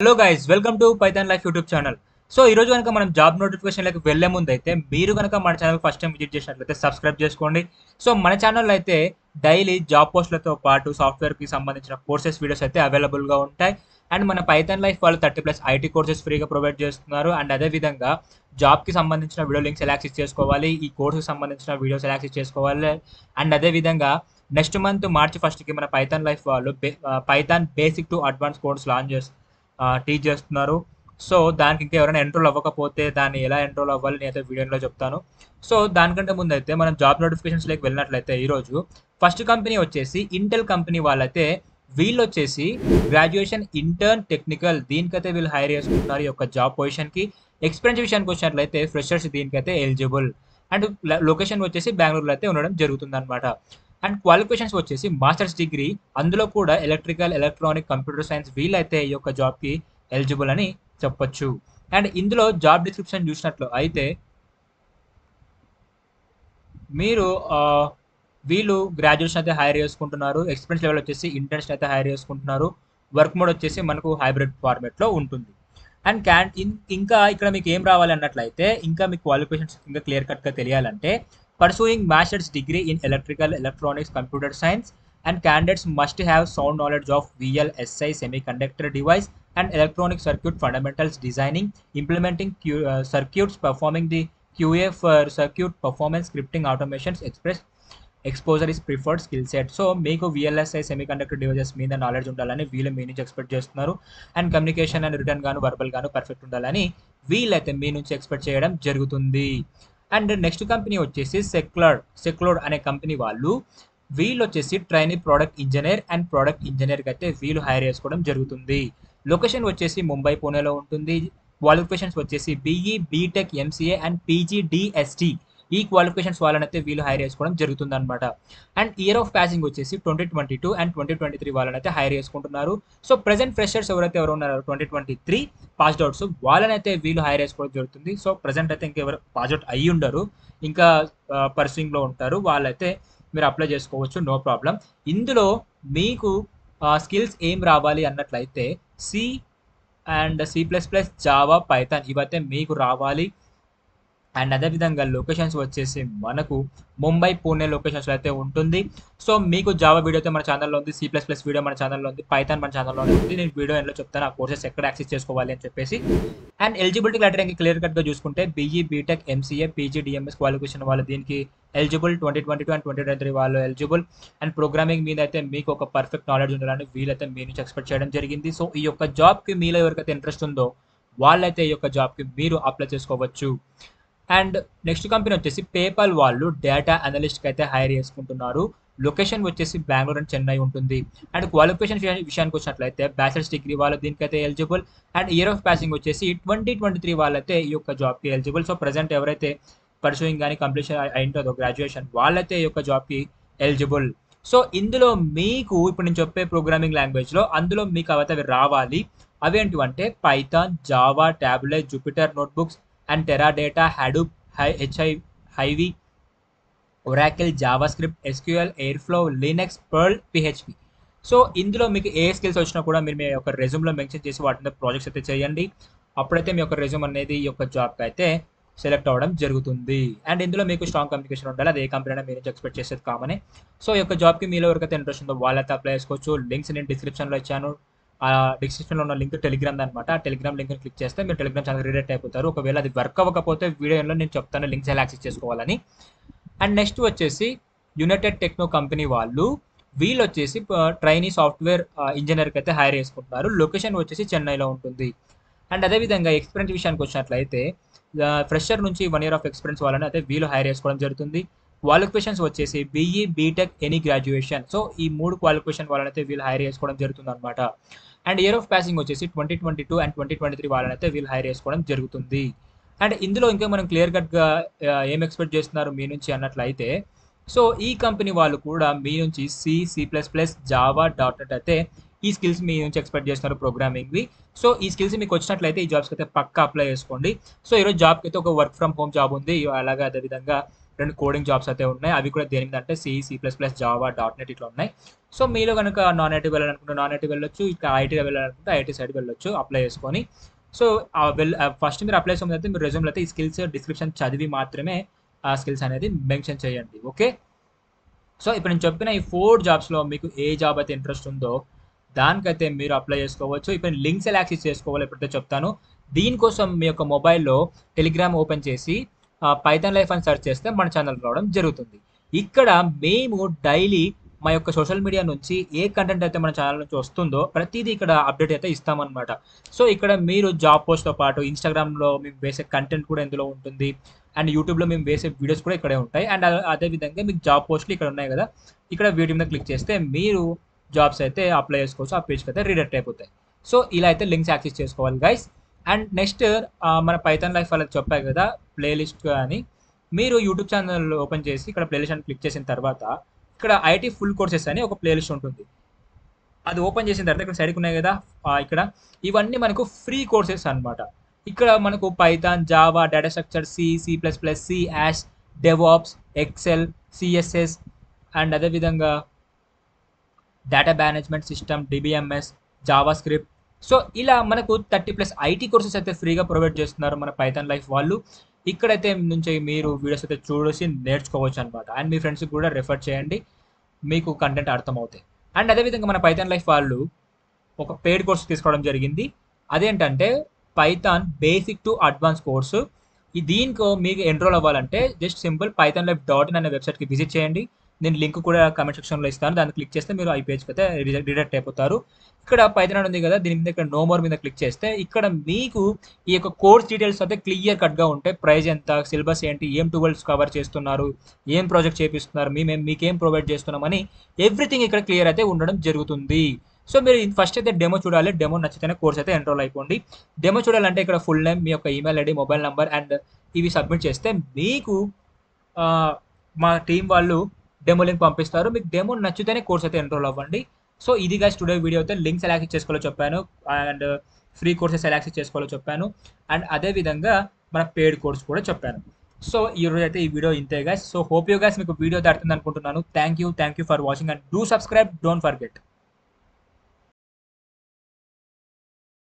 Hello guys welcome to Python Life YouTube channel so ఈ రోజు కనుక మనం జాబ్ నోటిఫికేషన్లకు వెళ్ళే ముందు అయితే మీరు కనుక మన ఛానల్ ఫస్ట్ టైం విజిట్ చేసినట్లయితే సబ్స్క్రైబ్ చేసుకోండి. సో మన ఛానల్లో అయితే డైలీ జాబ్ పోస్టులతో పాటు సాఫ్ట్వేర్కి సంబంధించిన కోర్సెస్ వీడియోస్ అయితే అవైలబుల్గా ఉంటాయి. అండ్ మన పైథాన్ లైఫ్ వాళ్ళు థర్టీ ప్లస్ ఐటీ కోర్సెస్ ఫ్రీగా ప్రొవైడ్ చేస్తున్నారు. అండ్ అదేవిధంగా జాబ్కి సంబంధించిన వీడియో లింక్స్ ఎలా యాక్సెస్ చేసుకోవాలి ఈ కోర్సుకి సంబంధించిన వీడియోస్ ఎలా యాక్సెస్ చేసుకోవాలి. అండ్ అదేవిధంగా నెక్స్ట్ మంత్ మార్చి ఫస్ట్కి మన పైథాన్ లైఫ్ వాళ్ళు Python basic to advance course launch చేస్తారు. టీచ్ చేస్తున్నారు. సో దానికి ఇంకా ఎవరైనా ఎన్రోల్ అవ్వకపోతే దాన్ని ఎలా ఎన్రోల్ అవ్వాలి నేనైతే వీడియోలో చెప్తాను. సో దానికంటే ముందు అయితే మనం జాబ్ నోటిఫికేషన్స్లోకి వెళ్ళినట్లయితే ఈరోజు ఫస్ట్ కంపెనీ వచ్చేసి ఇంటెల్ కంపెనీ వాళ్ళైతే వీళ్ళు వచ్చేసి గ్రాడ్యుయేషన్ ఇంటర్న్ టెక్నికల్ దీనికైతే వీళ్ళు హైర్ చేసుకుంటున్నారు ఈ యొక్క జాబ్ పొజిషన్కి ఎక్స్పీరియన్స్ విషయానికి వచ్చినట్లయితే ఫ్రెషర్స్ దీనికైతే ఎలిజిబుల్ అండ్ లొకేషన్ వచ్చేసి బెంగళూరులో అయితే ఉండడం జరుగుతుంది అనమాట అండ్ క్వాలిఫికేషన్స్ వచ్చేసి మాస్టర్స్ డిగ్రీ అందులో కూడా ఎలక్ట్రికల్ ఎలక్ట్రానిక్ కంప్యూటర్ సైన్స్ వీలైతే ఈ యొక్క జాబ్కి ఎలిజిబుల్ అని చెప్పొచ్చు. అండ్ ఇందులో జాబ్ డిస్క్రిప్షన్ చూసినట్లు అయితే మీరు వీళ్ళు గ్రాడ్యుయేషన్ అయితే హైర్ చేసుకుంటున్నారు. ఎక్స్పీరియన్స్ లెవెల్ వచ్చేసి ఇంటర్న్స్ అయితే హైర్ చేసుకుంటున్నారు. వర్క్ మోడ్ వచ్చేసి మనకు హైబ్రిడ్ ఫార్మేట్లో ఉంటుంది. అండ్ క్యాన్ ఇంకా ఇక్కడ మీకు ఏం రావాలి అన్నట్లయితే ఇంకా మీ క్వాలిఫికేషన్స్ ఇంకా క్లియర్ కట్గా తెలియాలంటే pursuing master's degree in electrical electronics computer science and candidates must have sound knowledge of VLSI semiconductor device and electronic circuit fundamentals designing implementing Q, uh, circuits performing the QA for circuit performance scripting automations express exposure is preferred skill set so మీకు VLSI semiconductor devices మీద knowledge ఉండాలని వీళ్ళు మీ నుంచి expect చేస్తున్నారు and communication and written గాను verbal గాను perfect ఉండాలని వీళ్ళైతే మీ నుంచి ఎక్స్పెక్ట్ చేయడం జరుగుతుంది అండ్ నెక్స్ట్ కంపెనీ వచ్చేసి సెక్లర్ సెక్లోడ్ అనే కంపెనీ వాళ్ళు వీళ్ళు వచ్చేసి training product engineer and product ఇంజనీర్కి అయితే వీళ్ళు హైర్ చేసుకోవడం జరుగుతుంది. లొకేషన్ వచ్చేసి ముంబై పూణేలో ఉంటుంది. క్వాలిఫికేషన్స్ వచ్చేసి BE BTech MCA and PG DST ఈ క్వాలిఫికేషన్స్ వాళ్ళనైతే వీళ్ళు హైర్ చేసుకోవడం జరుగుతుంది అనమాట అండ్ ఇయర్ ఆఫ్ ప్యాసింగ్ వచ్చేసి twenty twenty two and twenty twenty three వాళ్ళనైతే hire చేసుకుంటున్నారు. సో ప్రెసెంట్ ఫ్రెషర్స్ ఎవరైతే ఎవరు ఉన్నారో twenty twenty three passed outs వాళ్ళనైతే వీళ్ళు హైర్ చేసుకోవడం జరుగుతుంది. సో ప్రజెంట్ అయితే ఇంకెవరు పాస్ అవుట్ అయ్యి ఉండరు. ఇంకా పర్సింగ్లో ఉంటారు. వాళ్ళైతే మీరు అప్లై చేసుకోవచ్చు. నో ప్రాబ్లం ఇందులో మీకు స్కిల్స్ ఏం రావాలి అన్నట్లయితే C and C plus plus Java Python ఇవైతే మీకు రావాలి. అండ్ అదేవిధంగా లొకేషన్స్ వచ్చేసి మనకు ముంబై పూణే లొకేషన్స్ అయితే ఉంటుంది. సో మీకు జావా వీడియో అయితే మన ఛానల్లో ఉంది సి ప్లస్ ప్లస్ వీడియో మన ఛానల్లో ఉంది పైథాన్ మన ఛానల్లో ఉంది. నేను వీడియో ఎండ్లో చెప్తాను ఆ కోర్సెస్ ఎక్కడ యాక్సెస్ చేసుకోవాలి అని చెప్పేసి. అండ్ ఎలిజిబిలిటీ క్రైటీరియా క్లియర్ కట్గా చూసుకుంటే BE BTech MCA PG DMS qualification వాళ్ళు దీనికి eligible twenty twenty two and twenty twenty three వాళ్ళు ఎలిజిబుల్ అండ్ ప్రోగ్రామింగ్ మీద అయితే మీకు ఒక పర్ఫెక్ట్ నాలెడ్జ్ ఉండాలని వీళ్ళైతే మీ నుంచి ఎక్స్పెక్ట్ చేయడం జరిగింది. సో ఈ యొక్క జాబ్కి మీలో ఎవరికైతే ఇంట్రెస్ట్ ఉందో వాళ్ళైతే ఈ యొక్క జాబ్కి మీరు అప్లై చేసుకోవచ్చు. అండ్ నెక్స్ట్ కంపెనీ వచ్చేసి పేపాల్ వాళ్ళు డేటా అనలిస్ట్కి అయితే హైర్ చేసుకుంటున్నారు. లొకేషన్ వచ్చేసి బెంగళూరు అండ్ చెన్నై ఉంటుంది. అండ్ క్వాలిఫికేషన్ విషయానికి వచ్చినట్లయితే బ్యాచిలర్స్ డిగ్రీ వాళ్ళు దీనికైతే eligible. And year of passing వచ్చేసి ట్వంటీ ట్వంటీ త్రీ వాళ్ళైతే ఈ యొక్క జాబ్కి ఎలిజిబుల్. సో ప్రజెంట్ ఎవరైతే పర్సూయింగ్ కానీ కంప్లీషన్ అయింటుందో గ్రాడ్యుయేషన్ వాళ్ళైతే ఈ యొక్క జాబ్కి ఎలిజిబుల్. సో ఇందులో మీకు ఇప్పుడు నేను చెప్పే ప్రోగ్రామింగ్ లాంగ్వేజ్లో అందులో మీకు అవైతే అవి రావాలి. అవేంటివంటే Python Java tablet Jupyter notebooks and Teradata Hadoop hi HI Hive Oracle JavaScript SQL Airflow Linux Perl PHP so ఇందులో మీకు ఏ స్కిల్స్ వచ్చినా కూడా మీరు మీ యొక్క రెజ్యూమ్లో మెన్షన్ చేసి వాటి ప్రాజెక్ట్స్ అయితే చేయండి. అప్పుడైతే మీ యొక్క రెజ్యూమ్ అనేది ఈ యొక్క జాబ్కి అయితే సెలెక్ట్ అవ్వడం జరుగుతుంది. అండ్ ఇందులో మీకు స్ట్రాంగ్ కమ్యూనికేషన్ ఉండాలి. అదే కంపెనీ అయినా మీరు ఎక్స్పెక్ట్ చేసేది కామనే సో ఈ యొక్క జాబ్కి మీలో ఎవరికైతే ఇంట్రెస్ట్ ఉందో వాళ్ళైతే అప్లై చేసుకోవచ్చు. లింక్స్ నేను డిస్క్రిప్షన్లో ఇచ్చాను. ఆ డిస్క్రిప్షన్లో ఉన్న లింక్ టెలిగ్రామ్ అనమాట ఆ టెలిగ్రామ్ లింక్ క్లిక్ చేస్తే మీరు టెలిగ్రామ్ ఛానల్ రిడెక్ట్ అయిపోతారు. ఒకవేళ అది వర్క్ అవ్వకపోతే వీడియోలో నేను చెప్తాను లింక్స్ ఎలా యాక్సెస్ చేసుకోవాలని. అండ్ నెక్స్ట్ వచ్చేసి యునైటెడ్ టెక్నో కంపెనీ వాళ్ళు వీళ్ళు వచ్చేసి ట్రైనీ సాఫ్ట్వేర్ ఇంజనీర్కి అయితే హైర్ చేసుకుంటున్నారు. లొకేషన్ వచ్చేసి చెన్నైలో ఉంటుంది. అండ్ అదేవిధంగా ఎక్స్పీరియన్స్ విషయానికి వచ్చినట్లయితే ఫ్రెషర్ నుంచి వన్ ఇయర్ ఆఫ్ ఎక్స్పీరియన్స్ వాళ్ళని అయితే వీళ్ళు హైర్ చేసుకోవడం జరుగుతుంది. క్వాలిఫికేషన్స్ వచ్చేసి BE BTech any graduation so ఈ మూడు క్వాలిఫికేషన్ వాళ్ళనైతే వీళ్ళు హైర్ చేసుకోవడం జరుగుతుంది అనమాట అండ్ ఇయర్ ఆఫ్ ప్యాసింగ్ వచ్చేసి twenty twenty two and twenty twenty three వాళ్ళనైతే వీళ్ళు హైర్ చేసుకోవడం జరుగుతుంది. అండ్ ఇందులో ఇంకా మనం క్లియర్ కట్గా ఏం ఎక్స్పెక్ట్ చేస్తున్నారు మీ నుంచి అన్నట్లయితే సో ఈ కంపెనీ వాళ్ళు కూడా మీ నుంచి C C plus plus Java dot net అయితే ఈ స్కిల్స్ మీ నుంచి ఎక్స్పెక్ట్ చేస్తున్నారు ప్రోగ్రామింగ్వి సో ఈ స్కిల్స్ మీకు వచ్చినట్లయితే ఈ జాబ్స్కి అయితే పక్కా అప్లై చేసుకోండి. సో ఈరోజు జాబ్కి అయితే ఒక వర్క్ ఫ్రమ్ హోమ్ జాబ్ ఉంది. అలాగే అదేవిధంగా రెండు కోడింగ్ జాబ్స్ అయితే ఉన్నాయి. అవి కూడా దేనికి అంటే C C plus plus Java dot net ఇట్లా ఉన్నాయి. సో మీరు కనుక నాన్ ఐటీ వెళ్ళాలనుకుంటే నాన్ ఐటీ వెళ్ళొచ్చు ఇక ఐటీ వెళ్ళాలనుకుంటే ఐటీ సైడ్ వెళ్ళొచ్చు అప్లై చేసుకొని. సో వెల్ ఫస్ట్ మీరు అప్లై చేసిన మీరు రెజ్యూమ్లో అయితే ఈ స్కిల్స్ డిస్క్రిప్షన్ చదివి మాత్రమే ఆ స్కిల్స్ అనేది మెన్షన్ చేయండి. ఓకే సో ఇప్పుడు నేను చెప్పిన ఈ ఫోర్ జాబ్స్లో మీకు ఏ జాబ్ అయితే ఇంట్రెస్ట్ ఉందో దానికైతే మీరు అప్లై చేసుకోవచ్చు. ఇప్పుడు లింక్స్ ఎలా యాక్సెస్ చేసుకోవాలి ఎప్పుడైతే చెప్తాను. దీనికోసం మీ యొక్క మొబైల్లో టెలిగ్రామ్ ఓపెన్ చేసి పైథాన్ లైఫ్ అని సెర్చ్ చేస్తే మన ఛానల్ రావడం జరుగుతుంది. ఇక్కడ మేము డైలీ మా యొక్క సోషల్ మీడియా నుంచి ఏ కంటెంట్ అయితే మన ఛానల్ నుంచి వస్తుందో ప్రతిదీ ఇక్కడ అప్డేట్ అయితే ఇస్తామన్నమాట. సో ఇక్కడ మీరు జాబ్ పోస్ట్తో పాటు ఇన్స్టాగ్రామ్లో మేము వేసే కంటెంట్ కూడా ఇందులో ఉంటుంది. అండ్ యూట్యూబ్లో మేము వేసే వీడియోస్ కూడా ఇక్కడే ఉంటాయి. అండ్ అదేవిధంగా మీకు జాబ్ పోస్టులు ఇక్కడ ఉన్నాయి కదా ఇక్కడ వీడియో మీద క్లిక్ చేస్తే మీరు జాబ్స్ అయితే అప్లై చేసుకోవచ్చు. ఆ పేజ్కి అయితే రీడక్ట్ అయిపోతాయి. సో ఇలా అయితే లింక్స్ యాక్సెస్ చేసుకోవాలి గైస్ అండ్ నెక్స్ట్ మన పైథాన్ లైఫ్ వాళ్ళకి చెప్పాయి కదా ప్లేలిస్ట్ అని. మీరు యూట్యూబ్ ఛానల్ ఓపెన్ చేసి ఇక్కడ ప్లేలిస్ట్ అని క్లిక్ చేసిన తర్వాత ఇక్కడ ఐటీ ఫుల్ కోర్సెస్ అని ఒక ప్లేలిస్ట్ ఉంటుంది. అది ఓపెన్ చేసిన తర్వాత ఇక్కడ సైడ్కి ఉన్నాయి కదా ఇక్కడ. ఇవన్నీ మనకు ఫ్రీ కోర్సెస్ అనమాట ఇక్కడ మనకు Python Java data structure C C plus plus C hash DevOps Excel CSS and అదేవిధంగా data management system DBMS JavaScript so ఇలా మనకు థర్టీ ప్లస్ ఐటీ కోర్సెస్ అయితే ఫ్రీగా ప్రొవైడ్ చేస్తున్నారు మన పైథాన్ లైఫ్ వాళ్ళు. ఇక్కడైతే నుంచి మీరు వీడియోస్ అయితే చూసి నేర్చుకోవచ్చు అనమాట అండ్ మీ ఫ్రెండ్స్కి కూడా రెఫర్ చేయండి. మీకు కంటెంట్ అర్థమవుతాయి. అండ్ అదేవిధంగా మన పైథాన్ లైఫ్ వాళ్ళు ఒక పెయిడ్ కోర్స్ తీసుకోవడం జరిగింది. అదేంటంటే Python basic to advance course దీనికి మీకు ఎన్రోల్ అవ్వాలంటే just simple Python Life dot in అనే వెబ్సైట్కి విజిట్ చేయండి. నేను లింక్ కూడా కమెంట్ సెక్షన్లో ఇస్తాను. దాన్ని క్లిక్ చేస్తే మీరు ఈ పేజ్కి అయితే రిడక్ట్ అయిపోతారు. ఇక్కడ పైథాన్ ఉంది కదా దీని మీద ఇక్కడ నో మోర్ మీద క్లిక్ చేస్తే ఇక్కడ మీకు ఈ యొక్క కోర్స్ డీటెయిల్స్ అయితే క్లియర్ కట్గా ఉంటాయి. ప్రైజ్ ఎంత సిలబస్ ఏంటి ఏం ట్వెల్వ్స్ కవర్ చేస్తున్నారు ఏం ప్రాజెక్ట్ చేపిస్తున్నారు మేము మీకేం ప్రొవైడ్ చేస్తున్నామని ఎవ్రీథింగ్ ఇక్కడ క్లియర్ అయితే ఉండడం జరుగుతుంది. సో మీరు ఫస్ట్ అయితే డెమో చూడాలి. డెమో నచ్చితేనే కోర్స్ అయితే ఎన్రోల్ అయిపోండి. డెమో చూడాలంటే ఇక్కడ ఫుల్ నేమ్ మీ యొక్క email ID mobile number and ఇవి సబ్మిట్ చేస్తే మీకు మా టీం వాళ్ళు డెమో లింక్ పంపిస్తారు. మీకు డెమో నచ్చితేనే కోర్స్ అయితే ఎన్రోల్ అవ్వండి. సో ఇది గైస్ టుడే వీడియో అయితే లింక్స్ ఎలా యాక్సెస్ చేసుకోవాలో చెప్పాను. అండ్ ఫ్రీ కోర్సెస్ ఎలా యాక్సెస్ చేసుకోవాలో చెప్పాను. అండ్ అదేవిధంగా మన పేడ్ కోర్స్ కూడా చెప్పాను. సో ఈ రోజు అయితే ఈ వీడియో ఇంతే guys so hope you guys మీకు వీడియో దాడుతుంది అనుకుంటున్నాను. Thank you thank you for watching and do subscribe don't forget